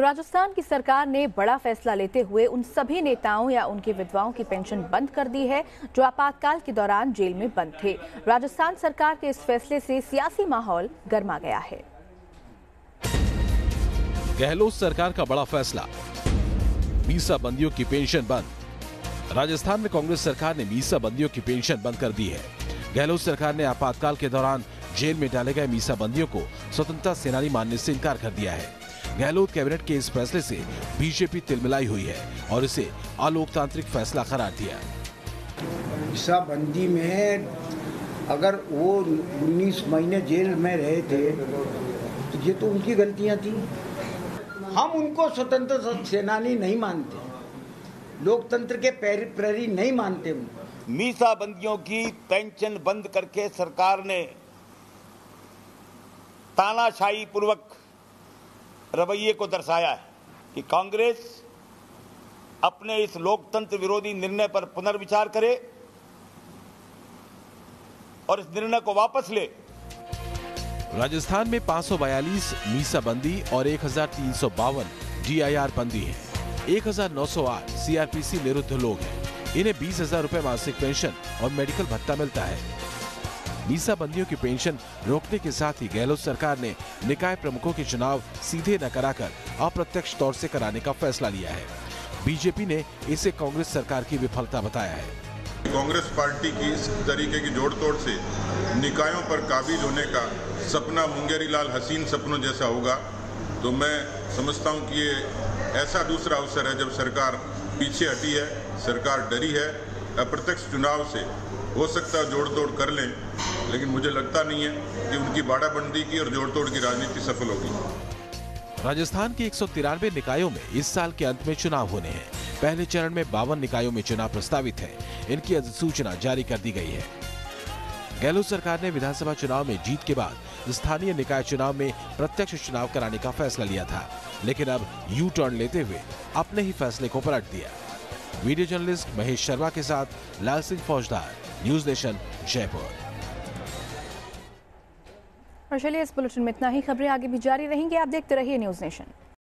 राजस्थान की सरकार ने बड़ा फैसला लेते हुए उन सभी नेताओं या उनके विधवाओं की पेंशन बंद कर दी है, जो आपातकाल के दौरान जेल में बंद थे। राजस्थान सरकार के इस फैसले से सियासी माहौल गर्मा गया है। गहलोत सरकार का बड़ा फैसला। मीसा बंदियों की पेंशन बंद। राजस्थान में कांग्रेस सरकार ने मीसा बंदियों की पेंशन बंद कर दी है। गहलोत सरकार ने आपातकाल के दौरान जेल में डाले गए मीसा बंदियों को स्वतंत्रता सेनानी मानने से इनकार कर दिया है। गहलोत कैबिनेट के इस फैसले से बीजेपी तिलमिलाई हुई है और इसे अलोकतांत्रिक फैसला करार दिया। बंदी में अगर वो 19 महीने जेल में रहे थे तो ये तो उनकी गलतियाँ थी। हम उनको स्वतंत्र सेनानी नहीं मानते। लोकतंत्र के प्रहरी नहीं मानते उनको मीसा बंदियों की पेंशन बंद करके सरकार ने तानाशाही पूर्वक रवैये को दर्शाया है कि कांग्रेस अपने इस लोकतंत्र विरोधी निर्णय पर पुनर्विचार करे और इस निर्णय को वापस ले। राजस्थान में 542 मीसा बंदी और एक डीआईआर बंदी है। 1908 सीआरपीसी निरुद्ध लोग हैं। इन्हें बीस हज़ार रूपए मासिक पेंशन और मेडिकल भत्ता मिलता है। मीसा बंदियों की पेंशन रोकने के साथ ही गहलोत सरकार ने निकाय प्रमुखों के चुनाव सीधे न कराकर अप्रत्यक्ष तौर से कराने का फैसला लिया है। बीजेपी ने इसे कांग्रेस सरकार की विफलता बताया है। कांग्रेस पार्टी की इस तरीके की जोड़ तोड़ से निकायों पर काबिज होने का सपना मुंगेरी लाल हसीन सपनों जैसा होगा। तो मैं समझता हूँ कि ये ऐसा दूसरा अवसर है जब सरकार पीछे हटी है, सरकार डरी है, अप्रत्यक्ष चुनाव से हो सकता है जोड़ तोड़ कर लें। लेकिन मुझे लगता नहीं है कि उनकी बाड़ाबंदी की और जोड़ तोड़ की राजनीति सफल होगी। राजस्थान के एक सौ तिरानवे निकायों में इस साल के अंत में चुनाव होने हैं। पहले चरण में बावन निकायों में चुनाव प्रस्तावित है। इनकी अधिसूचना जारी कर दी गई है। गहलोत सरकार ने विधानसभा चुनाव में जीत के बाद स्थानीय निकाय चुनाव में प्रत्यक्ष चुनाव कराने का फैसला लिया था। लेकिन अब यू टर्न लेते हुए अपने ही फैसले को पलट दिया। वीडियो जर्नलिस्ट महेश शर्मा के साथ लाल सिंह फौजदार, न्यूज़ नेशन, जयपुर। और चलिए इस बुलेटिन में इतना ही खबरें आगे भी जारी रहेंगी। आप देखते रहिए न्यूज़ नेशन।